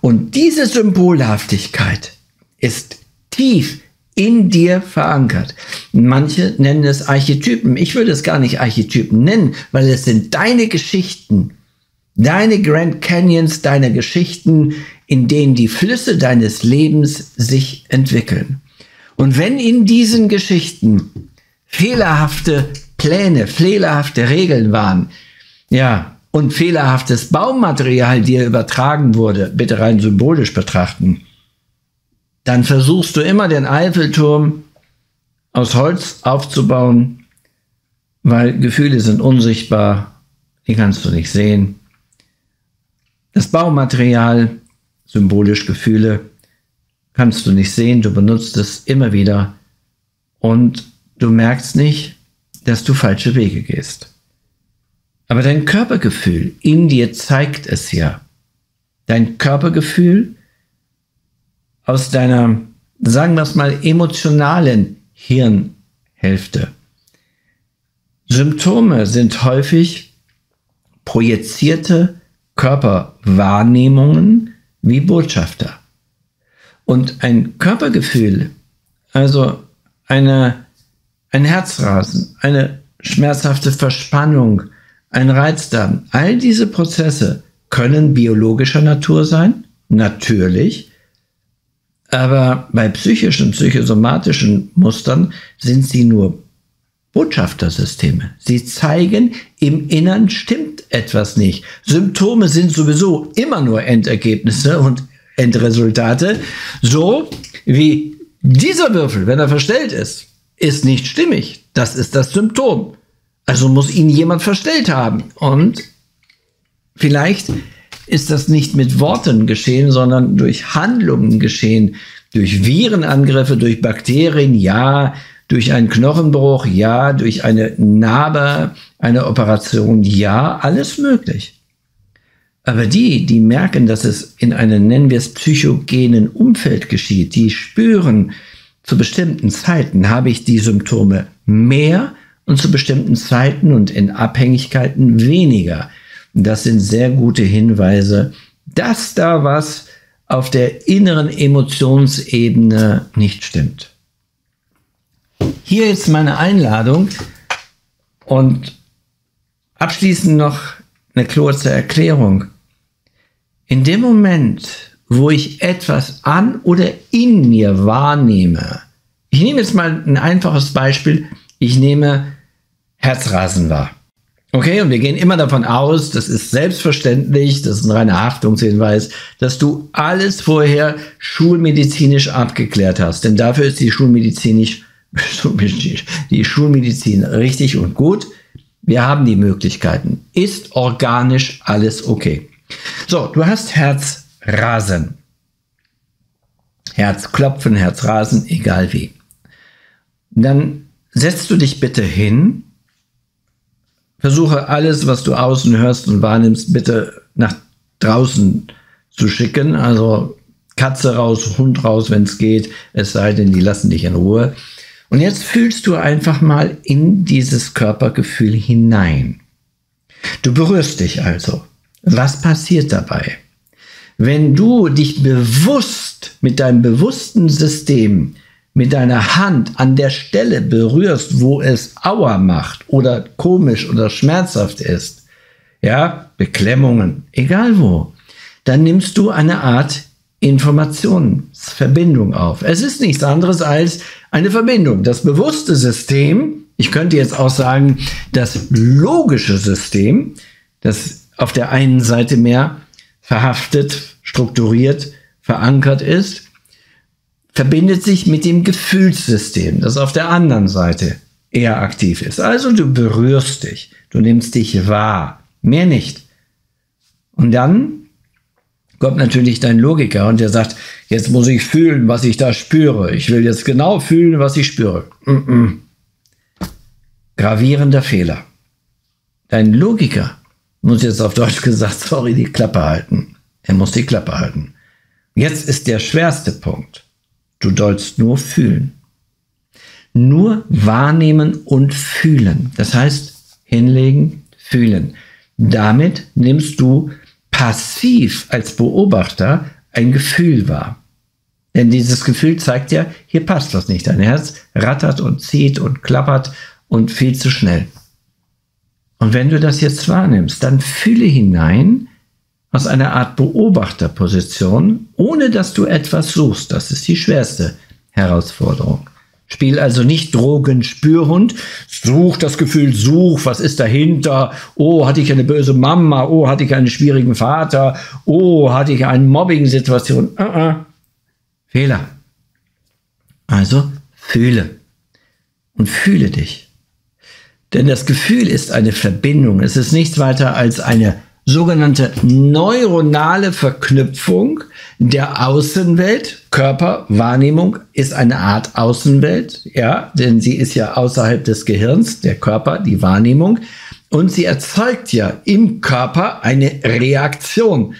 Und diese Symbolhaftigkeit ist tief in dir verankert. Manche nennen es Archetypen. Ich würde es gar nicht Archetypen nennen, weil es sind deine Geschichten, deine Grand Canyons, deine Geschichten, in denen die Flüsse deines Lebens sich entwickeln. Und wenn in diesen Geschichten fehlerhafte Pläne, fehlerhafte Regeln waren, ja, und fehlerhaftes Baumaterial dir übertragen wurde, bitte rein symbolisch betrachten, dann versuchst du immer den Eiffelturm aus Holz aufzubauen, weil Gefühle sind unsichtbar, die kannst du nicht sehen. Das Baumaterial, symbolisch Gefühle, kannst du nicht sehen, du benutzt es immer wieder und du merkst nicht, dass du falsche Wege gehst. Aber dein Körpergefühl in dir zeigt es ja. Dein Körpergefühl aus deiner, sagen wir es mal, emotionalen Hirnhälfte. Symptome sind häufig projizierte Körperwahrnehmungen wie Botschafter. Und ein Körpergefühl, also eine, ein Herzrasen, eine schmerzhafte Verspannung, ein Reizdarm, all diese Prozesse können biologischer Natur sein, natürlich, aber bei psychischen, psychosomatischen Mustern sind sie nur Botschaftersysteme. Sie zeigen, im Innern stimmt etwas nicht. Symptome sind sowieso immer nur Endergebnisse und Endresultate. So wie dieser Würfel, wenn er verstellt ist, ist nicht stimmig. Das ist das Symptom. Also muss ihn jemand verstellt haben. Und vielleicht ist das nicht mit Worten geschehen, sondern durch Handlungen geschehen. Durch Virenangriffe, durch Bakterien, ja, durch einen Knochenbruch, ja, durch eine Narbe, eine Operation, ja, alles möglich. Aber die, die merken, dass es in einem, nennen wir es, psychogenen Umfeld geschieht, die spüren, zu bestimmten Zeiten habe ich die Symptome mehr und zu bestimmten Zeiten und in Abhängigkeiten weniger. Das sind sehr gute Hinweise, dass da was auf der inneren Emotionsebene nicht stimmt. Hier jetzt meine Einladung und abschließend noch eine kurze Erklärung. In dem Moment, wo ich etwas an oder in mir wahrnehme, ich nehme jetzt mal ein einfaches Beispiel, ich nehme Herzrasen wahr. Okay, und wir gehen immer davon aus, das ist selbstverständlich, das ist ein reiner Haftungshinweis, dass du alles vorher schulmedizinisch abgeklärt hast. Denn dafür ist die schulmedizinisch, die Schulmedizin richtig und gut. Wir haben die Möglichkeiten. Ist organisch alles okay. So, du hast Herzrasen. Herzklopfen, Herzrasen, egal wie. Dann setzt du dich bitte hin versuche alles, was du außen hörst und wahrnimmst, bitte nach draußen zu schicken. Also Katze raus, Hund raus, wenn es geht, es sei denn, die lassen dich in Ruhe. Und jetzt fühlst du einfach mal in dieses Körpergefühl hinein. Du berührst dich also. Was passiert dabei? Wenn du dich bewusst mit deinem bewussten System mit deiner Hand an der Stelle berührst, wo es Aua macht oder komisch oder schmerzhaft ist, ja, Beklemmungen, egal wo, dann nimmst du eine Art Informationsverbindung auf. Es ist nichts anderes als eine Verbindung. Das bewusste System, ich könnte jetzt auch sagen, das logische System, das auf der einen Seite mehr verhaftet, strukturiert, verankert ist, verbindet sich mit dem Gefühlssystem, das auf der anderen Seite eher aktiv ist. Also du berührst dich, du nimmst dich wahr, mehr nicht. Und dann kommt natürlich dein Logiker und der sagt, jetzt muss ich fühlen, was ich da spüre. Ich will jetzt genau fühlen, was ich spüre. Mm -mm. Gravierender Fehler. Dein Logiker muss jetzt auf Deutsch gesagt, sorry, die Klappe halten. Er muss die Klappe halten. Jetzt ist der schwerste Punkt. Du sollst nur fühlen. Nur wahrnehmen und fühlen. Das heißt, hinlegen, fühlen. Damit nimmst du passiv als Beobachter ein Gefühl wahr. Denn dieses Gefühl zeigt ja, hier passt was nicht. Dein Herz rattert und zieht und klappert und viel zu schnell. Und wenn du das jetzt wahrnimmst, dann fühle hinein, aus einer Art Beobachterposition, ohne dass du etwas suchst. Das ist die schwerste Herausforderung. Spiel also nicht Drogenspürhund. Such das Gefühl, such, was ist dahinter? Oh, hatte ich eine böse Mama? Oh, hatte ich einen schwierigen Vater? Oh, hatte ich eine Mobbing-Situation? Uh -uh. Fehler. Also fühle und fühle dich. Denn das Gefühl ist eine Verbindung. Es ist nichts weiter als eine sogenannte neuronale Verknüpfung der Außenwelt. Körperwahrnehmung ist eine Art Außenwelt, ja, denn sie ist ja außerhalb des Gehirns, der Körper, die Wahrnehmung. Und sie erzeugt ja im Körper eine Reaktion.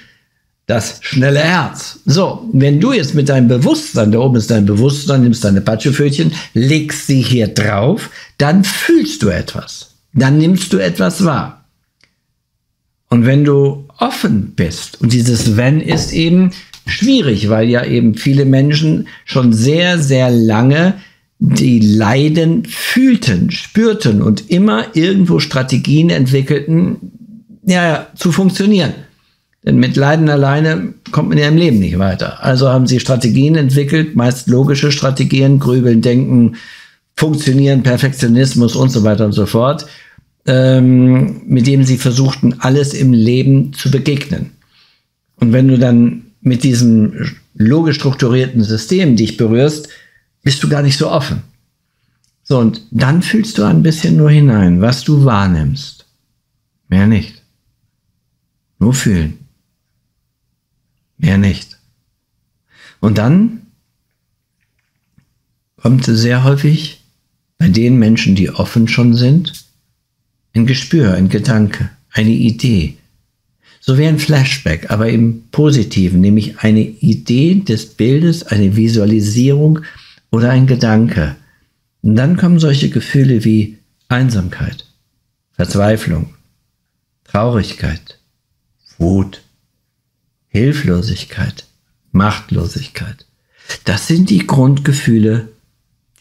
Das schnelle Herz. So, wenn du jetzt mit deinem Bewusstsein, da oben ist dein Bewusstsein, nimmst deine Patschepfötchen, legst sie hier drauf, dann fühlst du etwas. Dann nimmst du etwas wahr. Und wenn du offen bist, und dieses Wenn ist eben schwierig, weil ja eben viele Menschen schon sehr, sehr lange die Leiden fühlten, spürten und immer irgendwo Strategien entwickelten, ja, zu funktionieren. Denn mit Leiden alleine kommt man ja im Leben nicht weiter. Also haben sie Strategien entwickelt, meist logische Strategien, Grübeln, Denken, Funktionieren, Perfektionismus und so weiter und so fort ähm, mit dem sie versuchten, alles im Leben zu begegnen. Und wenn du dann mit diesem logisch strukturierten System dich berührst, bist du gar nicht so offen. So, und dann fühlst du ein bisschen nur hinein, was du wahrnimmst. Mehr nicht. Nur fühlen. Mehr nicht. Und dann kommt sehr häufig bei den Menschen, die offen schon sind, ein Gespür, ein Gedanke, eine Idee. So wie ein Flashback, aber im Positiven, nämlich eine Idee des Bildes, eine Visualisierung oder ein Gedanke. Und dann kommen solche Gefühle wie Einsamkeit, Verzweiflung, Traurigkeit, Wut, Hilflosigkeit, Machtlosigkeit. Das sind die Grundgefühle,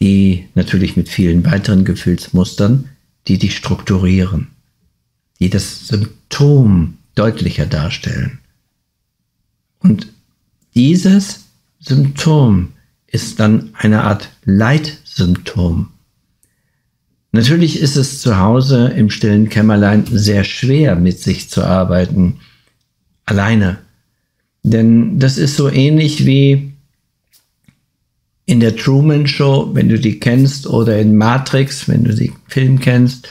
die natürlich mit vielen weiteren Gefühlsmustern, die dich strukturieren, die das Symptom deutlicher darstellen. Und dieses Symptom ist dann eine Art Leitsymptom. Natürlich ist es zu Hause im stillen Kämmerlein sehr schwer, mit sich zu arbeiten, alleine. Denn das ist so ähnlich wie in der Truman Show, wenn du die kennst, oder in Matrix, wenn du den Film kennst,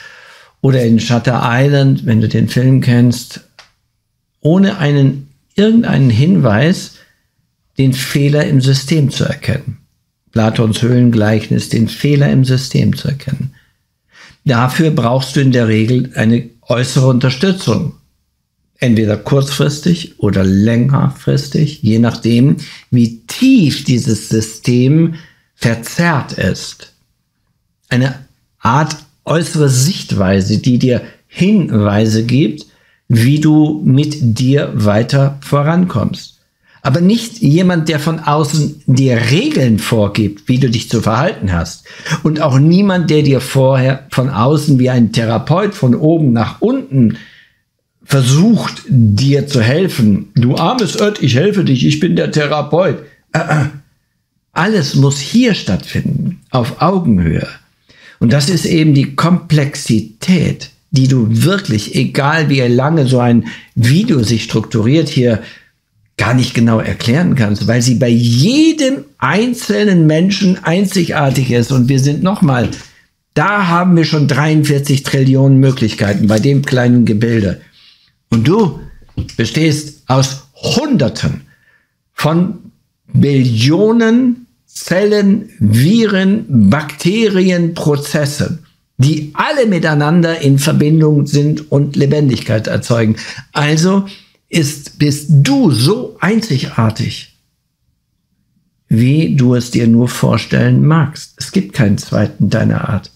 oder in Shutter Island, wenn du den Film kennst, ohne einen irgendeinen Hinweis den Fehler im System zu erkennen. Platons Höhlengleichnis, den Fehler im System zu erkennen. Dafür brauchst du in der Regel eine äußere Unterstützung. Entweder kurzfristig oder längerfristig, je nachdem, wie tief dieses System verzerrt ist. Eine Art äußere Sichtweise, die dir Hinweise gibt, wie du mit dir weiter vorankommst aber nicht jemand, der von außen dir Regeln vorgibt, wie du dich zu verhalten hast. Und auch niemand, der dir vorher von außen wie ein Therapeut von oben nach unten versucht, dir zu helfen. Du armes Ött, ich helfe dich, ich bin der Therapeut. Äh, äh. Alles muss hier stattfinden, auf Augenhöhe. Und das ist eben die Komplexität, die du wirklich, egal wie lange so ein Video sich strukturiert, hier gar nicht genau erklären kannst, weil sie bei jedem einzelnen Menschen einzigartig ist. Und wir sind nochmal, da haben wir schon 43 Trillionen Möglichkeiten bei dem kleinen Gebilde. Und du bestehst aus Hunderten von Billionen Zellen, Viren, Bakterien, Prozessen, die alle miteinander in Verbindung sind und Lebendigkeit erzeugen. Also ist, bist du so einzigartig, wie du es dir nur vorstellen magst. Es gibt keinen zweiten deiner Art.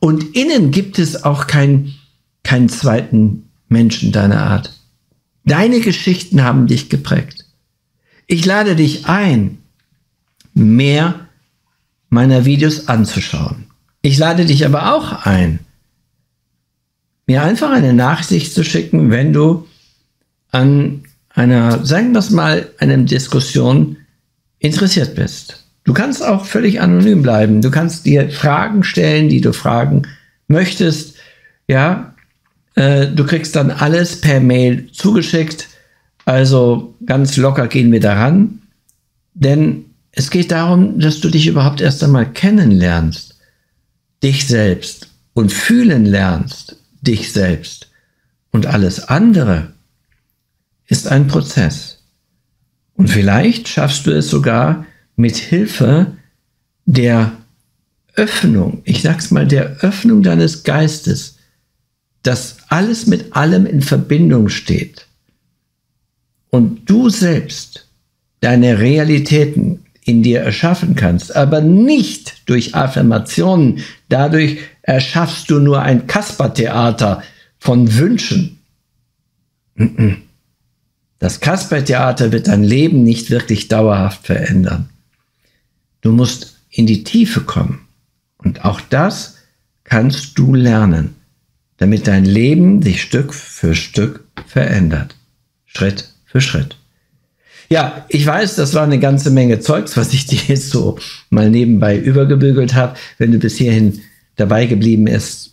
Und innen gibt es auch keinen, keinen zweiten Menschen deiner Art. Deine Geschichten haben dich geprägt. Ich lade dich ein, mehr meiner Videos anzuschauen. Ich lade dich aber auch ein, mir einfach eine Nachricht zu schicken, wenn du an einer, sagen wir es mal, einer Diskussion interessiert bist. Du kannst auch völlig anonym bleiben. Du kannst dir Fragen stellen, die du fragen möchtest. Ja, äh, du kriegst dann alles per Mail zugeschickt. Also ganz locker gehen wir daran. Denn es geht darum, dass du dich überhaupt erst einmal kennenlernst. Dich selbst und fühlen lernst. Dich selbst. Und alles andere ist ein Prozess. Und vielleicht schaffst du es sogar mit Hilfe der Öffnung, ich sag's mal, der Öffnung deines Geistes, dass alles mit allem in Verbindung steht und du selbst deine Realitäten in dir erschaffen kannst, aber nicht durch Affirmationen. Dadurch erschaffst du nur ein Kaspertheater von Wünschen. Das Kaspertheater wird dein Leben nicht wirklich dauerhaft verändern. Du musst in die Tiefe kommen. Und auch das kannst du lernen, damit dein Leben sich Stück für Stück verändert. Schritt für Schritt. Ja, ich weiß, das war eine ganze Menge Zeugs, was ich dir jetzt so mal nebenbei übergebügelt habe. Wenn du bis hierhin dabei geblieben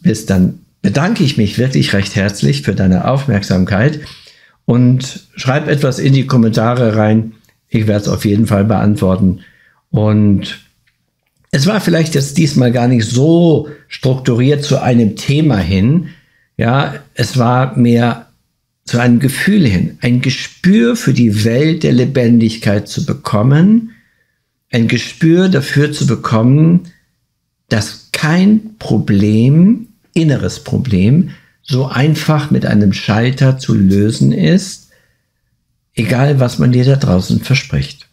bist, dann bedanke ich mich wirklich recht herzlich für deine Aufmerksamkeit und schreib etwas in die Kommentare rein. Ich werde es auf jeden Fall beantworten. Und Es war vielleicht jetzt diesmal gar nicht so strukturiert zu einem Thema hin. Ja, es war mehr zu einem Gefühl hin, ein Gespür für die Welt der Lebendigkeit zu bekommen, ein Gespür dafür zu bekommen, dass kein Problem, inneres Problem, so einfach mit einem Schalter zu lösen ist, egal was man dir da draußen verspricht.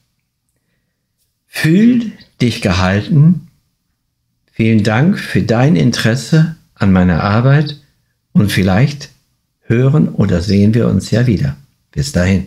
Fühl dich gehalten. Vielen Dank für dein Interesse an meiner Arbeit und vielleicht hören oder sehen wir uns ja wieder. Bis dahin.